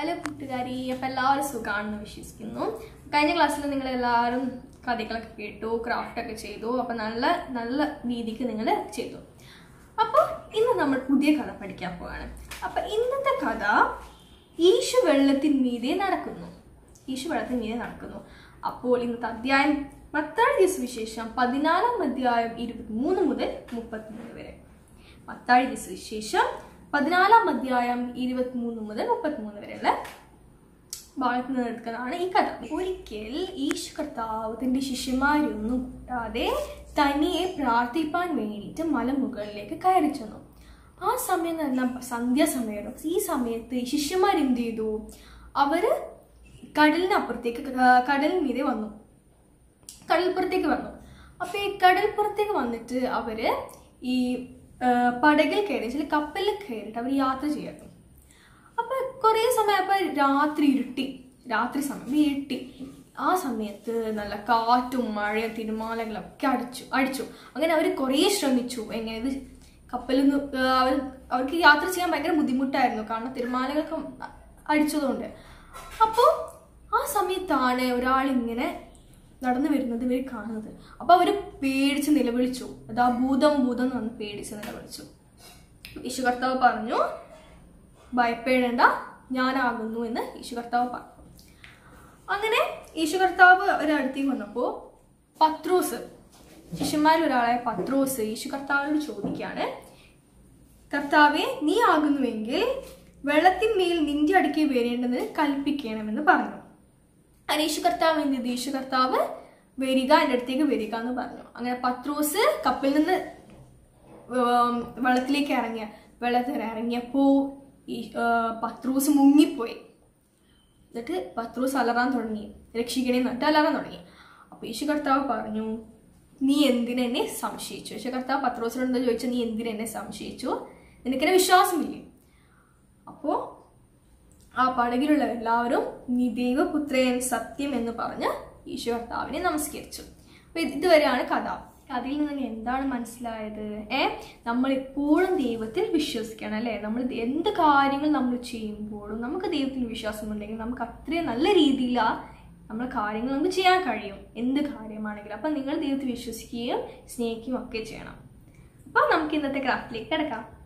Hello കൂട്ടുകാരി അപ്പം എല്ലാവരും സുഖമാണെന്ന് വിശ്വസിക്കുന്നു. കഴിഞ്ഞ ക്ലാസ്സിൽ നിങ്ങൾ എല്ലാവരും കഥകളൊക്കെ കേട്ടു ക്രാഫ്റ്റൊക്കെ ചെയ്തു അപ്പം നല്ല നല്ല രീതിക്ക് നിങ്ങൾ ചെയ്തു. അപ്പോൾ ഇന്ന് നമ്മൾ പുതിയ കഥ പഠിക്കാൻ പോവാണ്. അപ്പം ഇന്നത്തെ കഥ ഈശു വെള്ളത്തിൻ മീതെ നടക്കുന്നു. ഈശു വെള്ളത്തിൻ മീതെ നടക്കുന്നു. അപ്പോൾ ഇന്നത്തെ അധ്യായം മത്താഴി വിശേഷം പതിനാലാം അധ്യായം ഇരുപത്തിമൂന്ന് മുതൽ മുപ്പത്തിമൂന്ന് വരെ. മത്താഴി സുവിശേഷം പതിനാലാം അധ്യായം ഇരുപത്തിമൂന്ന് മുതൽ മുപ്പത്തിമൂന്ന് വരെയുള്ള ഭാഗത്ത് നിന്ന് എടുക്കുന്നതാണ് ഈ കഥ. ഒരിക്കൽ ഈശു കർത്താവ് തന്റെ ശിഷ്യന്മാരൊന്നും കൂടാതെ തനിയെ പ്രാർത്ഥിപ്പാൻ വേണ്ടിയിട്ട് മലമുകളിലേക്ക് കയറി ചെന്നു. ആ സമയം എന്ന് പറഞ്ഞാൽ ഈ സമയത്ത് ശിഷ്യന്മാർ എന്ത് ചെയ്തു? അവർ കടലിനപ്പുറത്തേക്ക് ക- മീതെ വന്നു. കടൽപ്പുറത്തേക്ക് വന്നു. അപ്പൊ ഈ കടൽപ്പുറത്തേക്ക് വന്നിട്ട് അവർ ഈ പടകിൽ കയറി ചില കപ്പലിൽ കയറിയിട്ട് അവർ യാത്ര ചെയ്യായിരുന്നു അപ്പൊ കുറേ സമയം അപ്പൊ രാത്രി ഇരുട്ടി രാത്രി സമയം ഇരുട്ടി. ആ സമയത്ത് നല്ല കാറ്റും മഴയും തിരുമാലകളൊക്കെ അടിച്ചു അടിച്ചു. അങ്ങനെ അവർ കുറേ ശ്രമിച്ചു. എങ്ങനെ കപ്പലിൽ നിന്ന് അവർ അവർക്ക് യാത്ര ചെയ്യാൻ ഭയങ്കര ബുദ്ധിമുട്ടായിരുന്നു. കാരണം തിരുമാലകളൊക്കെ അടിച്ചതുകൊണ്ട്. അപ്പോൾ ആ സമയത്താണ് ഒരാൾ ഇങ്ങനെ നടന്നു വരുന്നത് ഇവർ കാണുന്നത്. അപ്പൊ അവർ പേടിച്ച് നിലവിളിച്ചു. അതാ ഭൂതം ഭൂതം എന്ന് പറഞ്ഞ് പേടിച്ച് നിലവിളിച്ചു. യേശു കർത്താവ് പറഞ്ഞു ഭയപ്പെടേണ്ട ഞാനാകുന്നു എന്ന് യേശു കർത്താവ് പറഞ്ഞു. അങ്ങനെ യേശു കർത്താവ് ഒരടുത്തേക്ക് വന്നപ്പോ വന്നപ്പോൾ പത്രോസ് ശിഷ്യന്മാരിൽ ഒരാളായ പത്രോസ് യേശു കർത്താവിനോട് ചോദിക്കുകയാണ് കർത്താവെ നീ ആകുന്നുവെങ്കിൽ വെള്ളത്തിന്മേൽ നിന്റെ അടുക്കി വരേണ്ടത് കൽപ്പിക്കണമെന്ന് പറഞ്ഞു. യേശു കർത്താവ് എന്ത് കർത്താവ് വരിക എന്റെ അടുത്തേക്ക് വരിക എന്ന് പറഞ്ഞു. അങ്ങനെ പത്രോസ് കപ്പിൽ നിന്ന് വെള്ളത്തിലേക്ക് ഇറങ്ങിയ വെള്ളത്തിൽ ഇറങ്ങിയപ്പോ ഈ പത്രോസ് മുങ്ങിപ്പോയി. എന്നിട്ട് പത്രോസ് അലറാൻ തുടങ്ങി. രക്ഷിക്കണേ എന്നിട്ട് അലറാൻ തുടങ്ങി. അപ്പൊ യേശു കർത്താവ് പറഞ്ഞു നീ എന്തിനെന്നെ സംശയിച്ചു? യേശു കർത്താവ് പത്രോസിനോട് എന്താ ചോദിച്ചു നീ എന്തിനെന്നെ സംശയിച്ചു? നിനക്കെന്നെ വിശ്വാസമില്ലേ? അപ്പോ ആ പടകിലുള്ള എല്ലാവരും നീ ദൈവപുത്രൻ സത്യം എന്ന് പറഞ്ഞ് ഈശോ കർത്താവിനെ നമസ്കരിച്ചു. അപ്പൊ ഇതുവരെയാണ് കഥ. കഥയിൽ നിന്ന് എന്താണ് മനസ്സിലായത്? ഏ? നമ്മൾ എപ്പോഴും ദൈവത്തിൽ വിശ്വസിക്കണം അല്ലേ? നമ്മൾ എന്ത് കാര്യങ്ങൾ നമ്മൾ ചെയ്യുമ്പോഴും നമുക്ക് ദൈവത്തിൽ വിശ്വാസമുണ്ടെങ്കിൽ നമുക്ക് അത്രയും നല്ല രീതിയിൽ നമ്മൾ കാര്യങ്ങൾ നമുക്ക് ചെയ്യാൻ കഴിയും. എന്ത് കാര്യമാണെങ്കിലും. അപ്പം നിങ്ങൾ ദൈവത്തിൽ വിശ്വസിക്കുകയും സ്നേഹിക്കുകയും ഒക്കെ ചെയ്യണം. അപ്പം നമുക്ക് ഇന്നത്തെ ക്രാഫ്റ്റിലേക്ക് കിടക്കാം.